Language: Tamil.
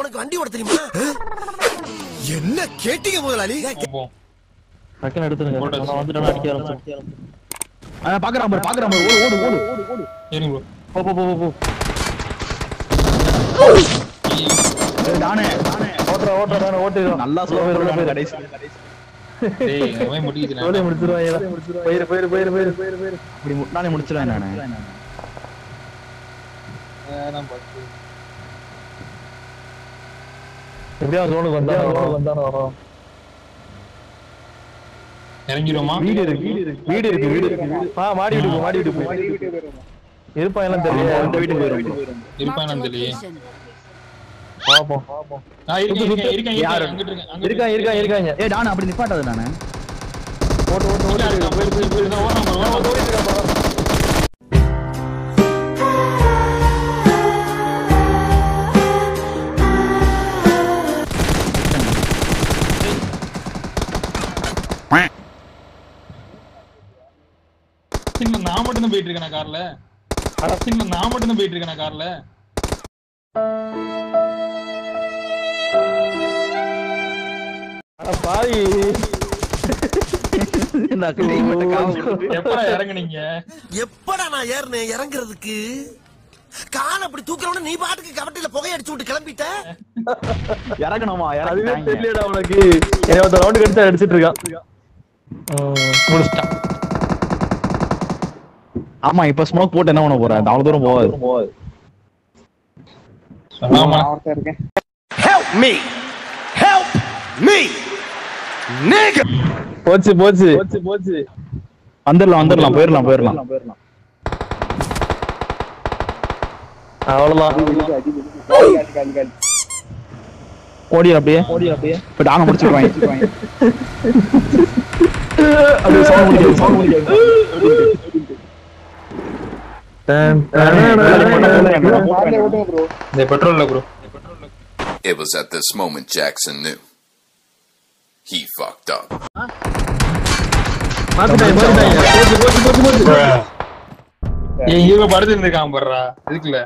உனக்கு வண்டி ஓட தெரியுமா? என்ன கேட்டீங்க முதலாளி? டக்குன்னு எடுத்துருங்க. நான் வந்துட்டேன் அடிக்க ஆரம்பிச்சேன் ஆ பாக்குறான் பாரு பாக்குறான் பாரு. ஓடு ஓடு ஓடு. ஓடு சரிங்க ப்ரோ போ போ போ போ. ஏய், நானே. நானே ஓட்டுற ஓட்டுற நானே ஓட்டிடுறோம் நல்லா சொல்ல கடைசி. டேய் அவன் முடிக்குது ஜோலியை முடிச்சிருவாங்க போயிரு போயிரு போயிரு போயிரு. போயிரு போயிரு. இப்படி மு- நானே முடிச்சிருவேன் நானே. எப்படியா ஜோனுக்கு வந்தா வந்தானோ வரோம். இறங்கிடுவோமா? வீடு இருக்கு. வீடு இருக்கு. வீடு இருக்கு ஆ மாடி வீடு போ, மாடி வீடு போய் இருப்பான் எல்லாம் தெரியல அந்த வீட்டுக்கு போயிரும் இருப்பான்னு தெரியலையே. பாப்போம். பாப்போம். நான் இருக்கேன் இருக்கேன் இருக்கேன். யாரு? இருக்கான் இருக்கான் இருக்காங்க ஏய் டான் அப்படி நிப்பாட்டாத நானே ஓட்டு ஓட்டு ஓட்டு. இருக்கான் போயிரு போயிரு சின்ன நான் மட்டும் தான் போயிட்டு இருக்கேன் கார்ல சின்ன நான் மட்டும் தான் போயிட்டு இருக்கேன் கார்ல பாவி எப்படா இறங்குனீங்க? எப்படா நான் ஏறினேன்? இறங்குறதுக்கு? கால் அப்படி தூக்குறவன நீ பாட்டுக்கு கவட்டில புகை அடிச்சு விட்டு கிளம்பிட்ட? இறங்கணுமா? அதுவே தெரியலடா உனக்கு. ஒருத்தர் ரவுண்ட் கடிச்சு அடிச்சிட்டு இருக்கான். முடிச்சிட்டான் ஆமா இப்ப ஸ்மோக் போட்டு என்ன பண்ண போற? அவ்வளவு தூரம் போகாது. ஹெல்ப் மீ ஹெல்ப் மீ நீங்க போச்சு போச்சு. போச்சு போச்சு. வந்துடலாம் வந்துடலாம் போயிடலாம் போயிடலாம். அவ்வளவுதான். ஓடி அப்படியே. ஓடி அப்படியே. இப்ப டாங்க முடிச்சிருவாங்க அப்படியே sound bro It was at this moment Jackson knew. He fucked up. Hero படுத்து இருந்திருக்கான் பாடுறா இதுக்குல